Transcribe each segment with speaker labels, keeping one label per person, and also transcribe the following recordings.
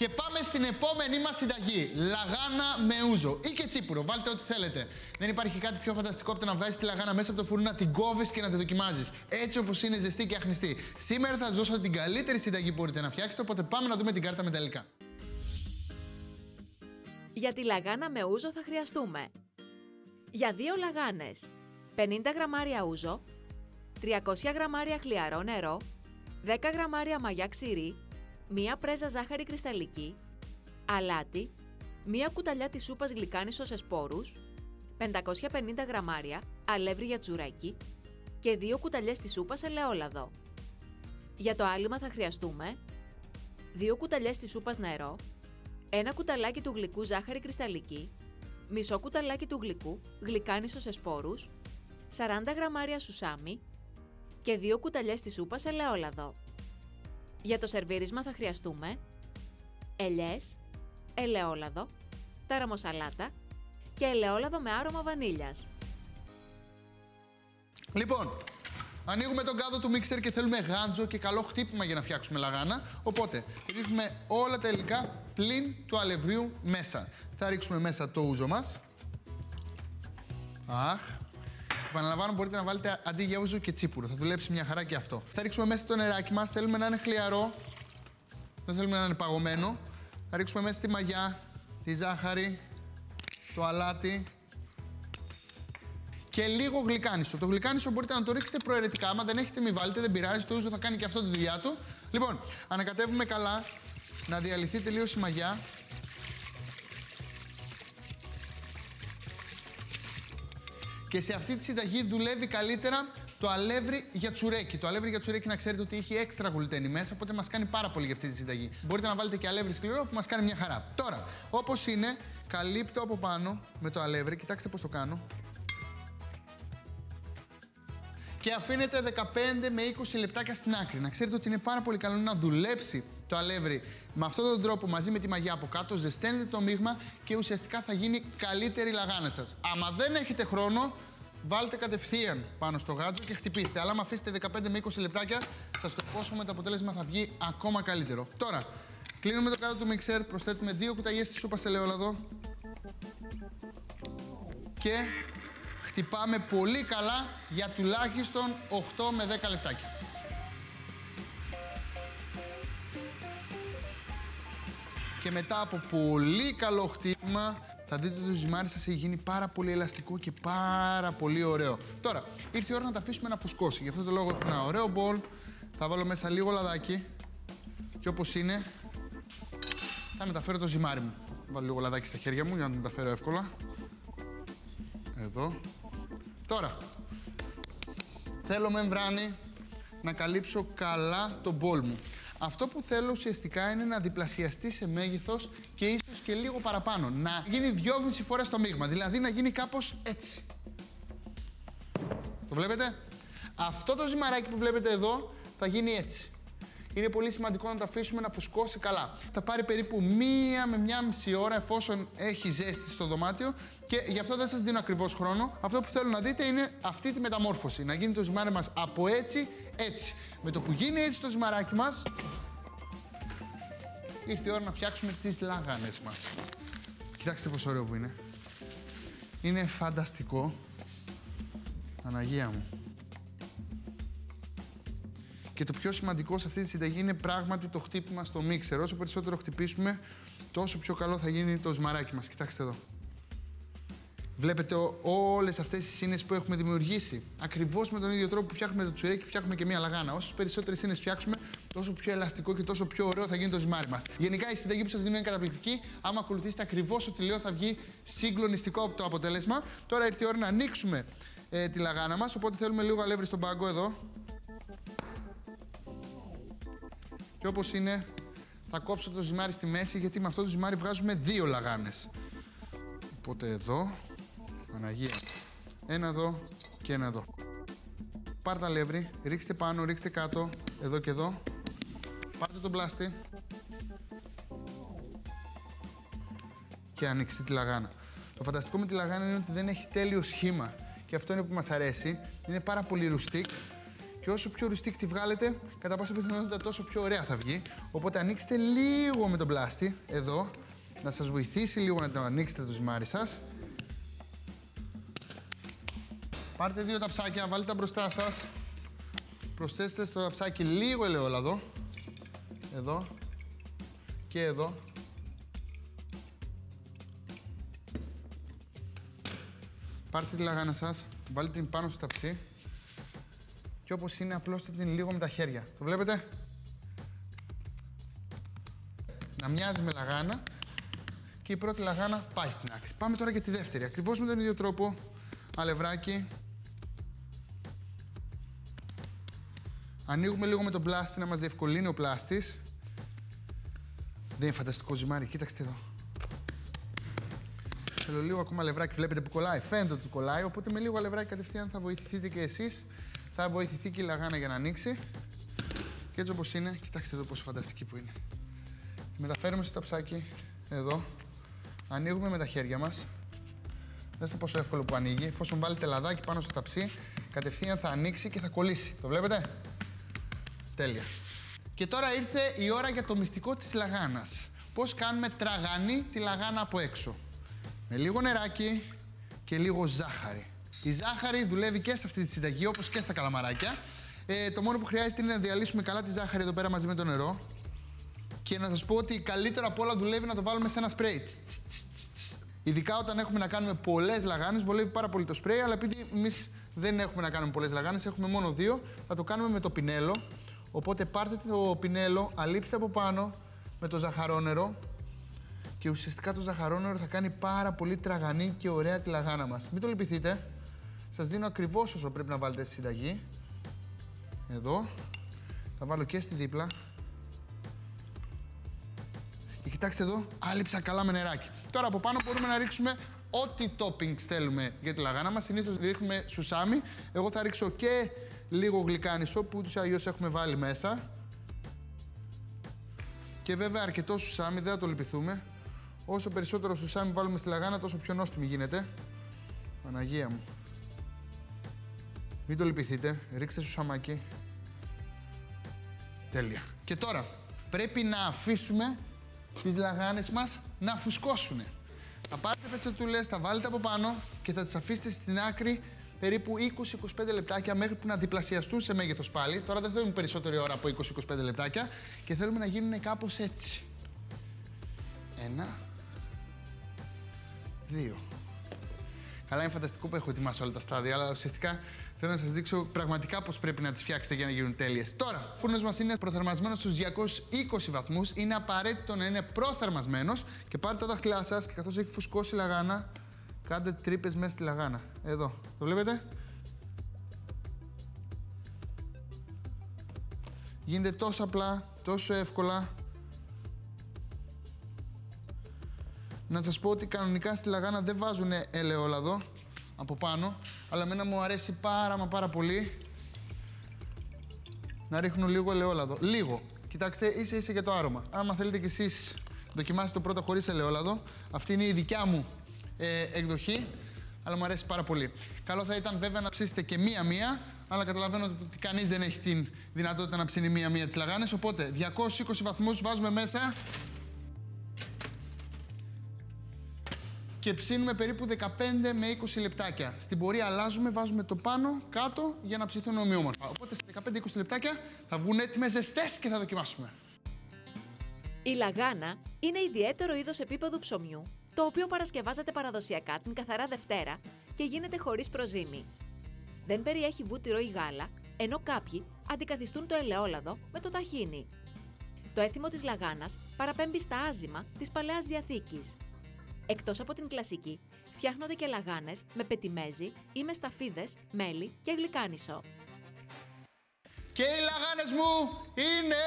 Speaker 1: Και πάμε στην επόμενη μας συνταγή. Λαγάνα με ούζο ή και τσίπουρο. Βάλτε ό,τι θέλετε. Δεν υπάρχει κάτι πιο φανταστικό από το να βάζεις τη λαγάνα μέσα από το φούρνο, να την κόβεις και να τη δοκιμάζεις. Έτσι όπως είναι ζεστή και αχνηστή. Σήμερα θα σα δώσω την καλύτερη συνταγή που μπορείτε να φτιάξετε, οπότε πάμε να δούμε την κάρτα με τελικά.
Speaker 2: Για τη λαγάνα με ούζο θα χρειαστούμε για δύο λαγάνες 50 γραμμάρια ούζο, 300 γραμμάρια χλιαρό νερό, 10 γραμμάρια μαγιά ξηρή, μία πρέζα ζάχαρη κρυσταλλική, αλάτι, μία κουταλιά της σούπας γλυκάνισο σε σπόρους, 550 γραμμάρια αλεύρι για τσουράκι και 2 κουταλιές της σούπας ελαιόλαδο. Για το άλυμα θα χρειαστούμε 2 κουταλιές της σούπας νερό, ένα κουταλάκι του γλυκού ζάχαρη κρυσταλλική, μισό κουταλάκι του γλυκού γλυκάνισο σε σπόρους, 40 γραμμάρια σουσάμι και 2 κουταλιές της σούπας ελαιόλαδο. Για το σερβίρισμα θα χρειαστούμε ελιές, ελαιόλαδο, ταραμοσαλάτα και ελαιόλαδο με άρωμα βανίλιας.
Speaker 1: Λοιπόν, ανοίγουμε τον κάδο του μίξερ και θέλουμε γάντζο και καλό χτύπημα για να φτιάξουμε λαγάνα. Οπότε, ρίχνουμε όλα τα υλικά πλην του αλευρίου μέσα. Θα ρίξουμε μέσα το ούζο μας. Αχ. Επαναλαμβάνω, μπορείτε να βάλετε αντί για ούζο και τσίπουρο. Θα δουλέψει μια χαρά και αυτό. Θα ρίξουμε μέσα το νεράκι μας. Θέλουμε να είναι χλιαρό. Δεν θέλουμε να είναι παγωμένο. Θα ρίξουμε μέσα τη μαγιά, τη ζάχαρη, το αλάτι, και λίγο γλυκάνισο. Το γλυκάνισο μπορείτε να το ρίξετε προαιρετικά. Άμα δεν έχετε, μη βάλετε, δεν πειράζει. Το ούζο θα κάνει και αυτό τη δουλειά του. Λοιπόν, ανακατεύουμε καλά να διαλυθεί τελείως η μαγιά. Και σε αυτή τη συνταγή δουλεύει καλύτερα το αλεύρι για τσουρέκι. Το αλεύρι για τσουρέκι να ξέρετε ότι έχει έξτρα γλουτένι μέσα, οπότε μας κάνει πάρα πολύ για αυτή τη συνταγή. Μπορείτε να βάλετε και αλεύρι σκληρό που μας κάνει μια χαρά. Τώρα, όπως είναι, καλύπτω από πάνω με το αλεύρι. Κοιτάξτε πώς το κάνω και αφήνετε 15 με 20 λεπτάκια στην άκρη. Να ξέρετε ότι είναι πάρα πολύ καλό να δουλέψει το αλεύρι με αυτόν τον τρόπο μαζί με τη μαγιά από κάτω, ζεσταίνετε το μείγμα και ουσιαστικά θα γίνει καλύτερη λαγάνα σας. Άμα δεν έχετε χρόνο, βάλτε κατευθείαν πάνω στο γάτζο και χτυπήστε. Αλλά άμα αφήσετε 15 με 20 λεπτάκια, σας το με το αποτέλεσμα θα βγει ακόμα καλύτερο. Τώρα, κλείνουμε το κάτω του μιξέρ, προσθέτουμε δύο κουταλιές της σούπας ελαιόλαδο και χτυπάμε πολύ καλά για τουλάχιστον 8 με 10 λεπτάκια. Και μετά από πολύ καλό χτύπημα θα δείτε ότι το ζυμάρι σας έχει γίνει πάρα πολύ ελαστικό και πάρα πολύ ωραίο. Τώρα, ήρθε η ώρα να τα αφήσουμε να φουσκώσει. Γι' αυτό το λόγο έχω ένα ωραίο μπολ. Θα βάλω μέσα λίγο λαδάκι. Και όπως είναι, θα μεταφέρω το ζυμάρι μου. Θα βάλω λίγο λαδάκι στα χέρια μου για να το μεταφέρω εύκολα. Εδώ. Τώρα, θέλω μεμβράνη να καλύψω καλά τον μπολ μου. Αυτό που θέλω ουσιαστικά είναι να διπλασιαστεί σε μέγεθος και ίσως και λίγο παραπάνω. Να γίνει δυόμιση φορές το μείγμα, δηλαδή να γίνει κάπως έτσι. Το βλέπετε; Αυτό το ζυμαράκι που βλέπετε εδώ θα γίνει έτσι είναι πολύ σημαντικό να το αφήσουμε να φουσκώσει καλά. Θα πάρει περίπου μία με μία μισή ώρα εφόσον έχει ζέστη στο δωμάτιο και γι' αυτό δεν σας δίνω ακριβώς χρόνο. Αυτό που θέλω να δείτε είναι αυτή τη μεταμόρφωση. Να γίνει το ζυμάρι μας από έτσι, έτσι. Με το που γίνει έτσι το ζυμαράκι μας, ήρθε η ώρα να φτιάξουμε τις λάγανες μας. Κοιτάξτε πόσο ωραίο που είναι. Είναι φανταστικό. Αναγία μου. Και το πιο σημαντικό σε αυτή τη συνταγή είναι πράγματι το χτύπημα στο μίξερ. Όσο περισσότερο χτυπήσουμε, τόσο πιο καλό θα γίνει το σμαράκι μας. Κοιτάξτε εδώ. Βλέπετε όλες αυτές τις σύνες που έχουμε δημιουργήσει. Ακριβώς με τον ίδιο τρόπο που φτιάχνουμε το τσουρέκι, φτιάχνουμε και μία λαγάνα. Όσο περισσότερες σύνες φτιάξουμε, τόσο πιο ελαστικό και τόσο πιο ωραίο θα γίνει το ζυμάρι μας. Γενικά η συνταγή που σας δίνω είναι καταπληκτική. Άμα ακολουθήσετε ακριβώς ό,τι λέω θα βγει συγκλονιστικό από το αποτέλεσμα. Τώρα ήρθε η ώρα να ανοίξουμε ε, τη λαγάνα μας, οπότε θέλουμε λίγο αλεύρι στον πάγκο εδώ. Και όπως είναι, θα κόψω το ζυμάρι στη μέση, γιατί με αυτό το ζυμάρι βγάζουμε δύο λαγάνες. Οπότε εδώ, Αναγία, ένα εδώ και ένα εδώ. Πάρτε τα λεύρη, ρίξτε πάνω, ρίξτε κάτω, εδώ και εδώ. Πάρτε τον πλάστη. Και ανοίξτε τη λαγάνα. Το φανταστικό με τη λαγάνα είναι ότι δεν έχει τέλειο σχήμα. Και αυτό είναι που μας αρέσει. Είναι πάρα πολύ ρουστικ Και όσο πιο ρουστίκ τη βγάλετε, κατά πάσα πιθανότητα τόσο πιο ωραία θα βγει. Οπότε ανοίξτε λίγο με τον πλάστη, εδώ, να σας βοηθήσει λίγο να το ανοίξετε το ζυμάρι σας. Πάρτε δύο ταψάκια, βάλτε τα μπροστά σας. Προσθέστε στο ταψάκι λίγο ελαιόλαδο. Εδώ. Και εδώ. Πάρτε τη λαγάνα σας, βάλτε την πάνω στο ταψί και όπως είναι απλώστε την λίγο με τα χέρια. Το βλέπετε; Να μοιάζει με λαγάνα και η πρώτη λαγάνα πάει στην άκρη. Πάμε τώρα για τη δεύτερη. Ακριβώς με τον ίδιο τρόπο. Αλευράκι. Ανοίγουμε λίγο με τον πλάστη να μας διευκολύνει ο πλάστης. Δεν είναι φανταστικό ζυμάρι. Κοίταξτε εδώ. Θέλω λίγο ακόμα αλευράκι. Βλέπετε που κολλάει. Φαίνεται ότι κολλάει. Οπότε με λίγο αλευράκι κατευθείαν θα βοηθηθείτε και εσείς θα βοηθηθεί και η λαγάνα για να ανοίξει. Και έτσι όπως είναι, κοιτάξτε εδώ πόσο φανταστική που είναι. Τη μεταφέρουμε στο ταψάκι, εδώ. Ανοίγουμε με τα χέρια μας. Δέστε πόσο εύκολο που ανοίγει. Εφόσον βάλετε λαδάκι πάνω στο ταψί, κατευθείαν θα ανοίξει και θα κολλήσει. Το βλέπετε; Τέλεια. Και τώρα ήρθε η ώρα για το μυστικό της λαγάνας. Πώς κάνουμε τραγανή τη λαγάνα από έξω. Με λίγο νεράκι και λίγο ζάχαρη. Η ζάχαρη δουλεύει και σε αυτή τη συνταγή, όπως και στα καλαμαράκια. Ε, το μόνο που χρειάζεται είναι να διαλύσουμε καλά τη ζάχαρη εδώ πέρα μαζί με το νερό. Και να σας πω ότι καλύτερα απ' όλα δουλεύει να το βάλουμε σε ένα σπρέι. Ειδικά όταν έχουμε να κάνουμε πολλές λαγάνες, βολεύει πάρα πολύ το σπρέι, αλλά επειδή εμείς δεν έχουμε να κάνουμε πολλές λαγάνες, έχουμε μόνο δύο, θα το κάνουμε με το πινέλο. Οπότε πάρτε το πινέλο, αλείψτε από πάνω με το ζαχαρόνερο και ουσιαστικά το ζαχαρόνερο θα κάνει πάρα πολύ τραγανή και ωραία τη λαγάνα μας. Μην το λυπηθείτε. Σας δίνω ακριβώς όσο πρέπει να βάλετε στη συνταγή. Εδώ. Θα βάλω και στη δίπλα. Και κοιτάξτε εδώ, άλυψα καλά με νεράκι. Τώρα από πάνω μπορούμε να ρίξουμε ό,τι toppings θέλουμε για τη λαγάνα μας. Συνήθως ρίχνουμε σουσάμι. Εγώ θα ρίξω και λίγο γλυκάνισο που ούτως αλλιώς έχουμε βάλει μέσα. Και βέβαια αρκετό σουσάμι, δεν θα το λυπηθούμε. Όσο περισσότερο σουσάμι βάλουμε στη λαγάνα, τόσο πιο νόστιμη γίνεται. Παναγία μου. Μην το λυπηθείτε. Ρίξτε σου σαμάκι. Τέλεια. Και τώρα, πρέπει να αφήσουμε τις λαγάνες μας να φουσκώσουν. Θα πάρετε πετσετούλες, θα βάλετε από πάνω και θα τις αφήσετε στην άκρη περίπου 20-25 λεπτάκια μέχρι που να διπλασιαστούν σε μέγεθος πάλι. Τώρα δεν θέλουμε περισσότερη ώρα από 20-25 λεπτάκια και θέλουμε να γίνουν κάπως έτσι. Ένα, δύο. Καλά, είναι φανταστικό που έχω ετοιμάσει όλα τα στάδια, αλλά ουσιαστικά θέλω να σας δείξω πραγματικά πώς πρέπει να τις φτιάξετε για να γίνουν τέλειες. Τώρα, ο φούρνος μας είναι προθερμασμένος στους 220 βαθμούς. Είναι απαραίτητο να είναι προθερμασμένος και πάρτε τα δάχτυλά σας και καθώς έχει φουσκώσει η λαγάνα, κάντε τρύπες μέσα στη λαγάνα. Εδώ. Το βλέπετε; Γίνεται τόσο απλά, τόσο εύκολα. Να σας πω ότι κανονικά στη λαγάνα δεν βάζουν ελαιόλαδο από πάνω, αλλά εμένα μου αρέσει πάρα μα πάρα πολύ να ρίχνουν λίγο ελαιόλαδο. Λίγο. Κοιτάξτε, ίσα ίσα για το άρωμα. Άμα θέλετε κι εσείς δοκιμάσετε το πρώτο χωρίς ελαιόλαδο, αυτή είναι η δικιά μου ε, εκδοχή, αλλά μου αρέσει πάρα πολύ. Καλό θα ήταν βέβαια να ψήσετε και μία-μία, αλλά καταλαβαίνω ότι κανείς δεν έχει την δυνατότητα να ψήνει μία-μία τις λαγάνες, οπότε 220 βαθμούς βάζουμε μέσα και ψήνουμε περίπου 15 με 20 λεπτάκια. Στην πορεία αλλάζουμε, βάζουμε το πάνω, κάτω για να ψηθούν ομοιόμορφα. Οπότε σε 15-20 λεπτάκια θα βγουν έτοιμε ζεστές και θα δοκιμάσουμε.
Speaker 2: Η λαγάνα είναι ιδιαίτερο είδος επίπεδου ψωμιού, το οποίο παρασκευάζεται παραδοσιακά την καθαρά Δευτέρα και γίνεται χωρίς προζύμι. Δεν περιέχει βούτυρο ή γάλα, ενώ κάποιοι αντικαθιστούν το ελαιόλαδο με το ταχίνι. Το έθιμο της λαγάνας παραπέμπει στα άζημα της Παλαιάς Διαθήκης Εκτός από την κλασική, φτιάχνονται και λαγάνες με πετιμέζι ή με σταφίδες, μέλι και γλυκάνισο.
Speaker 1: Και οι λαγάνες μου είναι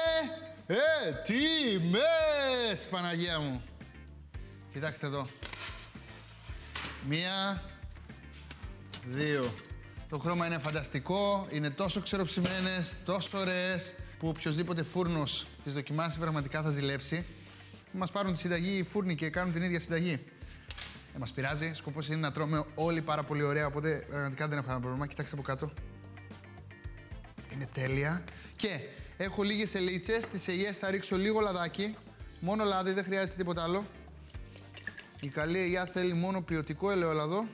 Speaker 1: έτοιμες, Παναγία μου. Κοιτάξτε εδώ. Μία, δύο. Το χρώμα είναι φανταστικό, είναι τόσο ξεροψημένες, τόσο ωραίες, που οποιοδήποτε φούρνος τις δοκιμάσει πραγματικά θα ζηλέψει. Μας πάρουν τη συνταγή οι φούρνοι και κάνουν την ίδια συνταγή. Δεν μας πειράζει. Σκοπός είναι να τρώμε όλοι πάρα πολύ ωραία. Οπότε πραγματικά δεν έχω κανένα πρόβλημα. Κοιτάξτε από κάτω. Είναι τέλεια. Και έχω λίγες ελίτσες, στις ελιές θα ρίξω λίγο λαδάκι. Μόνο λάδι, δεν χρειάζεται τίποτα άλλο. Η καλή ελιά θέλει μόνο ποιοτικό ελαιόλαδο.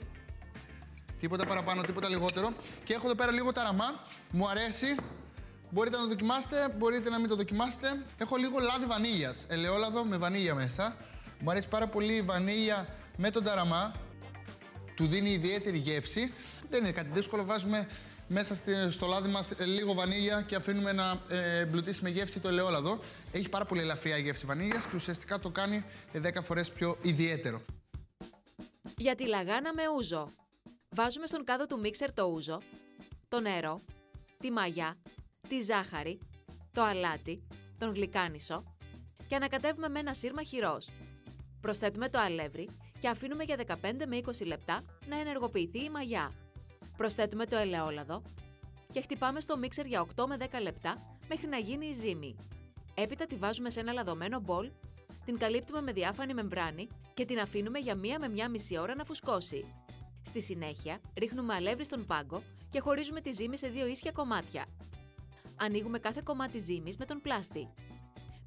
Speaker 1: Τίποτα παραπάνω, τίποτα λιγότερο. Και έχω εδώ πέρα λίγο ταραμά. Μου αρέσει. Μπορείτε να το δοκιμάσετε, μπορείτε να μην το δοκιμάσετε. Έχω λίγο λάδι βανίλιας. Ελαιόλαδο με βανίλια μέσα. Μου αρέσει πάρα πολύ η βανίλια με τον ταραμά. Του δίνει ιδιαίτερη γεύση. Δεν είναι κάτι δύσκολο. Βάζουμε μέσα στο λάδι μας ε, λίγο βανίλια και αφήνουμε να ε, εμπλουτίσει με γεύση το ελαιόλαδο. Έχει πάρα πολύ ελαφριά γεύση βανίλιας και ουσιαστικά το κάνει 10 ε, φορές πιο ιδιαίτερο.
Speaker 2: Για τη λαγάνα με ούζο. Βάζουμε στον κάδο του μίξερ το ούζο, το νερό, τη μαγιά, τη ζάχαρη, το αλάτι, τον γλυκάνισο και ανακατεύουμε με ένα σύρμα χειρός. Προσθέτουμε το αλεύρι και αφήνουμε για 15 με 20 λεπτά να ενεργοποιηθεί η μαγιά. Προσθέτουμε το ελαιόλαδο και χτυπάμε στο μίξερ για 8 με 10 λεπτά μέχρι να γίνει η ζύμη. Έπειτα τη βάζουμε σε ένα λαδωμένο μπολ, την καλύπτουμε με διάφανη μεμβράνη και την αφήνουμε για μία με μία μισή ώρα να φουσκώσει. Στη συνέχεια, ρίχνουμε αλεύρι στον πάγκο και χωρίζουμε τη ζύμη σε δύο ίσια κομμάτια. Ανοίγουμε κάθε κομμάτι ζύμης με τον πλάστη.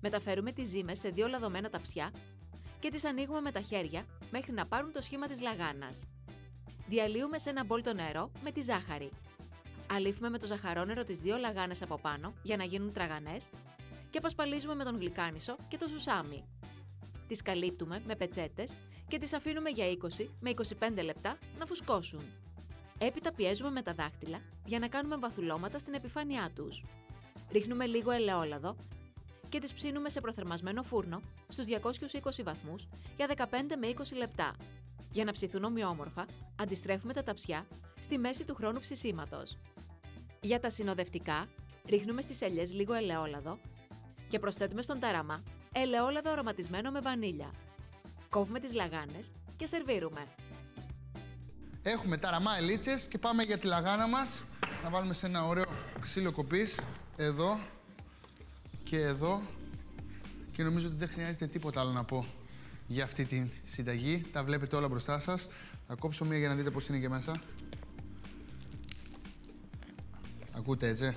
Speaker 2: Μεταφέρουμε τις ζύμες σε δύο λαδωμένα ταψιά και τις ανοίγουμε με τα χέρια μέχρι να πάρουν το σχήμα της λαγάνας. Διαλύουμε σε ένα μπολ το νερό με τη ζάχαρη. Αλήφουμε με το ζαχαρόνερο τις δύο λαγάνες από πάνω για να γίνουν τραγανές και απασπαλίζουμε με τον γλυκάνισο και το σουσάμι. Τις καλύπτουμε με πετσέτες και τις αφήνουμε για 20 με 25 λεπτά να φουσκώσουν. Έπειτα πιέζουμε με τα δάχτυλα για να κάνουμε βαθουλώματα στην επιφάνειά τους. Ρίχνουμε λίγο ελαιόλαδο και τις ψήνουμε σε προθερμασμένο φούρνο στους 220 βαθμούς για 15 με 20 λεπτά. Για να ψηθούν ομοιόμορφα, αντιστρέφουμε τα ταψιά στη μέση του χρόνου ψησίματος. Για τα συνοδευτικά, ρίχνουμε στις ελιές λίγο ελαιόλαδο και προσθέτουμε στον ταραμά ελαιόλαδο αρωματισμένο με βανίλια. Κόβουμε τις λαγάνες και σερβίρουμε.
Speaker 1: Έχουμε ταραμά ελίτσες και πάμε για τη λαγάνα μας. Να βάλουμε σε ένα ωραίο ξύλο κοπής. Εδώ και εδώ. Και νομίζω ότι δεν χρειάζεται τίποτα άλλο να πω για αυτή τη συνταγή. Τα βλέπετε όλα μπροστά σας. Θα κόψω μία για να δείτε πώς είναι και μέσα. Ακούτε έτσι.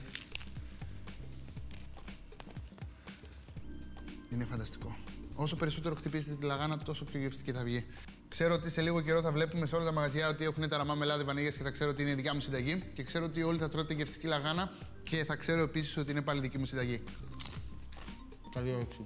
Speaker 1: Είναι φανταστικό. Όσο περισσότερο χτυπήσετε τη λαγάνα, τόσο πιο γευστική θα βγει. Ξέρω ότι σε λίγο καιρό θα βλέπουμε σε όλα τα μαγαζιά ότι έχουν τα ραμά με λάδι βανίγια και θα ξέρω ότι είναι δικιά μου συνταγή. Και ξέρω ότι όλοι θα τρώτε γευστική λαγάνα και θα ξέρω επίσης ότι είναι πάλι δική μου συνταγή. Τα δύο έξι.